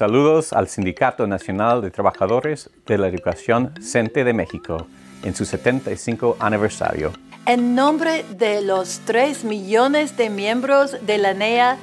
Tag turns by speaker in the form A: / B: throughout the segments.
A: Saludos al Sindicato Nacional de Trabajadores de la Educación CENTE de México en su 75 aniversario.
B: En nombre de los 3 millones de miembros de la NEA,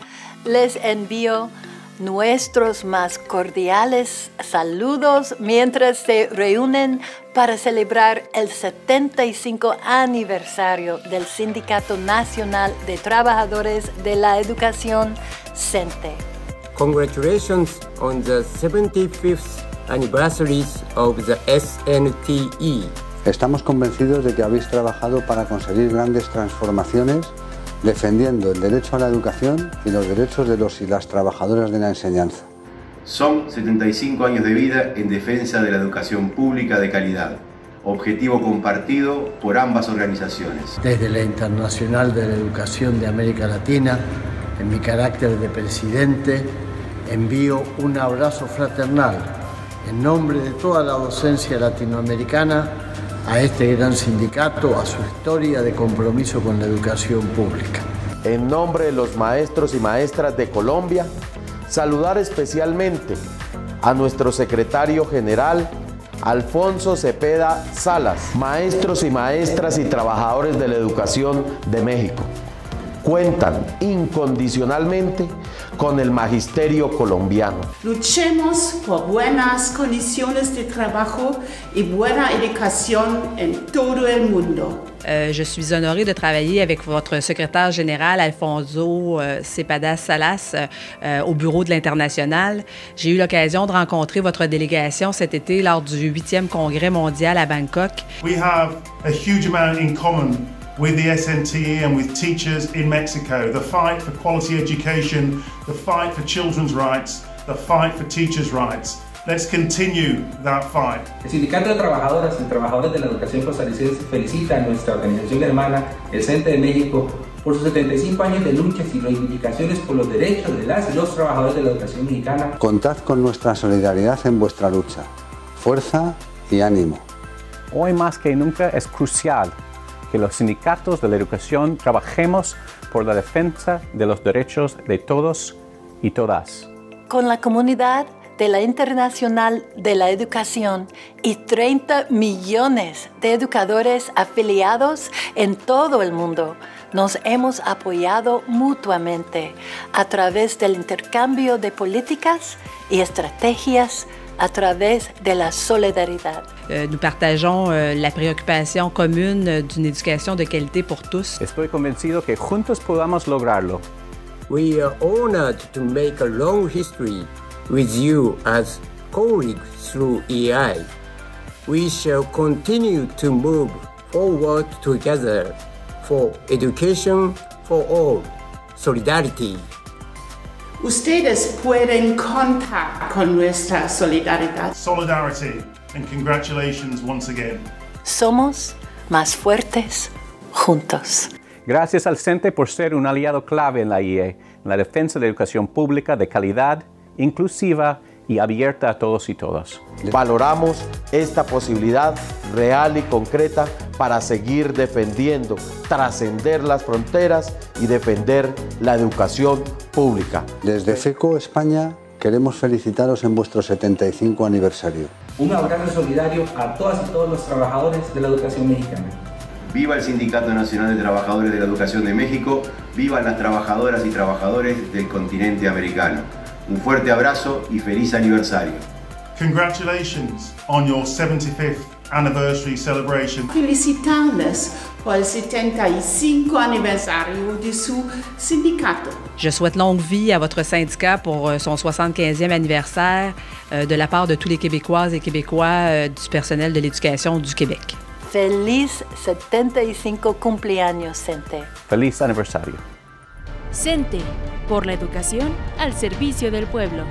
B: les envío nuestros más cordiales saludos mientras se reúnen para celebrar el 75 aniversario del Sindicato Nacional de Trabajadores de la Educación CENTE.
C: Congratulations on the 75th anniversary of the SNTE.
D: Estamos convencidos de que habéis trabajado para conseguir grandes transformaciones defendiendo el derecho a la educación y los derechos de los y las trabajadoras de la enseñanza.
E: Son 75 años de vida en defensa de la educación pública de calidad, objetivo compartido por ambas organizaciones.
F: Desde la Internacional de la Educación de América Latina, en mi carácter de presidente, envío un abrazo fraternal en nombre de toda la docencia latinoamericana a este gran sindicato, a su historia de compromiso con la educación pública.
G: En nombre de los maestros y maestras de Colombia, saludar especialmente a nuestro secretario general, Alfonso Cepeda Salas, maestros y maestras y trabajadores de la educación de México. Cuentan incondicionalmente con el magisterio colombiano.
H: Luchemos por buenas condiciones de trabajo y buena educación en todo el mundo.
I: Euh, je suis honorée de travailler avec votre secrétaire général, Alfonso euh, Cepadas Salas, euh, au bureau de l'International. J'ai eu l'occasion de rencontrer votre délégation cet été lors du 8e congrès mondial à Bangkok.
J: We have a huge amount in common with the SNTE and with teachers in Mexico. The fight for quality education, the fight for children's rights, the fight for teachers' rights. Let's continue that fight.
K: El Sindicato de Trabajadoras y Trabajadores de la Educación Costarricense felicita a nuestra organización hermana, el CENTE de México, por sus 75 años de luchas y reivindicaciones por los derechos de las y los trabajadores de la educación mexicana.
D: Contad con nuestra solidaridad en vuestra lucha. Fuerza y ánimo.
A: Hoy más que nunca es crucial que los sindicatos de la educación trabajemos por la defensa de los derechos de todos y todas.
B: Con la comunidad de la Internacional de la Educación y 30 millones de educadores afiliados en todo el mundo, nos hemos apoyado mutuamente a través del intercambio de políticas y estrategias través de la solidaridad.
I: Euh, nous partageons euh, la préoccupation commune d'une éducation de qualité pour tous.
A: Estoy convencido que juntos podamos lograrlo.
C: We are honored to make a long history with you as colleagues through EI. We shall continue to move forward together for education for all. Solidarity.
H: Ustedes pueden contar con nuestra solidaridad.
J: Solidarity and congratulations once again.
B: Somos más fuertes juntos.
A: Gracias al CENTE por ser un aliado clave en la IE, en la defensa de la educación pública de calidad, inclusiva y abierta a todos y todas.
G: Valoramos esta posibilidad real y concreta para seguir defendiendo, trascender las fronteras y defender la educación pública.
D: Desde FECO España queremos felicitaros en vuestro 75 aniversario.
K: Un abrazo solidario a todas y todos los trabajadores de la educación mexicana.
E: Viva el Sindicato Nacional de Trabajadores de la Educación de México, viva las trabajadoras y trabajadores del continente americano. Un fuerte abrazo y feliz aniversario.
J: Congratulations on your 75th anniversary celebration.
H: Felicitarles por el 75 aniversario de su sindicato.
I: Je souhaite longue vie à votre syndicat pour euh, son 75e anniversaire euh, de la part de tous les Québécoises et Québécois euh, du personnel de l'éducation du Québec.
B: Feliz 75 cumpleaños, Cente.
A: Feliz aniversario.
L: CENTE, por la educación al servicio del pueblo.